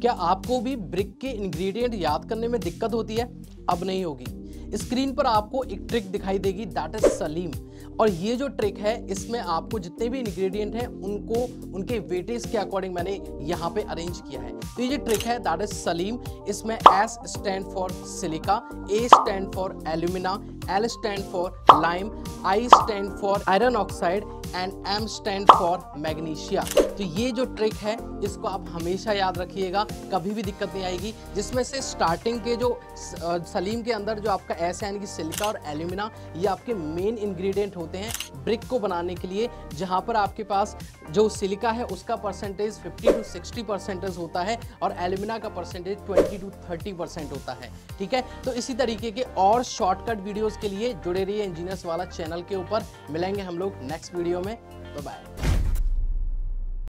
क्या आपको भी ब्रिक के इंग्रेडिएंट याद करने में दिक्कत होती है? अब नहीं होगी। स्क्रीन पर आपको एक ट्रिक दिखाई देगी दैट इज़ सलीम। और ये जो ट्रिक है, इसमें आपको जितने भी इंग्रेडिएंट हैं, उनको, उनके वेटेज के अकॉर्डिंग मैंने यहाँ पे अरेंज किया है। तो ये ट्रिक है दैट इज़ सलीम। इसमें S stand for silica A stand for alumina L stand for lime I stand for iron oxide and M stand for magnesia तो ये जो ट्रिक है, इसको आप हमेशा याद रखिएगा, कभी भी दिक्कत नहीं आएगी। जिसमें से स्टार्टिंग के जो सलीम के अंदर जो आपका ऐसा यानी कि सिल्का और एल्यूमिना ये आपके मेन इंग्रेडिएंट होते हैं ब्रिक को बनाने के लिए, जहाँ पर आपके पास जो सिलिका है, उसका परसेंटेज 50 टू 60 परसेंटेज होता है और एल्यूमिना का परसेंटेज 20 टू 30 परसेंट होता है। ठीक है? तो इसी तरीके के और शॉर्टकट वीडियोस के लिए जुड़े रहिए इंजीनियर्स वाला चैनल के ऊपर। मिलेंगे हम लोग नेक्स्ट वीडियो में। बाय